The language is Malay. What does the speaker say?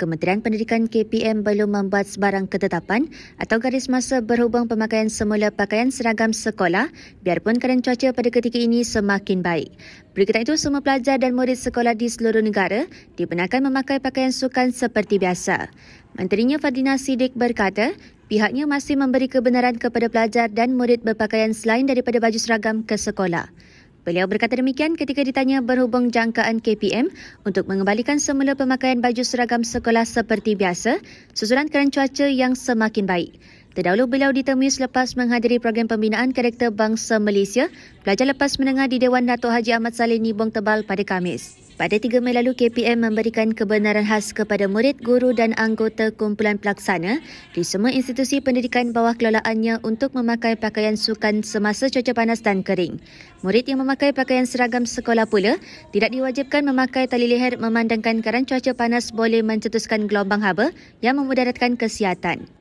Kementerian Pendidikan KPM belum membuat sebarang ketetapan atau garis masa berhubung pemakaian semula pakaian seragam sekolah biarpun keadaan cuaca pada ketika ini semakin baik. Berkaitan itu, semua pelajar dan murid sekolah di seluruh negara dibenarkan memakai pakaian sukan seperti biasa. Menterinya Fadina Sidik berkata, pihaknya masih memberi kebenaran kepada pelajar dan murid berpakaian selain daripada baju seragam ke sekolah. Beliau berkata demikian ketika ditanya berhubung jangkaan KPM untuk mengembalikan semula pemakaian baju seragam sekolah seperti biasa susulan kerana cuaca yang semakin baik. Terdahulu beliau ditemui selepas menghadiri program pembinaan karakter bangsa Malaysia, pelajar lepas menengah di Dewan Datuk Haji Ahmad Saleh Nibong Tebal pada Kamis. Pada 3 Mei lalu, KPM memberikan kebenaran khas kepada murid, guru dan anggota kumpulan pelaksana di semua institusi pendidikan bawah kelolaannya untuk memakai pakaian sukan semasa cuaca panas dan kering. Murid yang memakai pakaian seragam sekolah pula tidak diwajibkan memakai tali leher memandangkan kerana cuaca panas boleh mencetuskan gelombang haba yang memudaratkan kesihatan.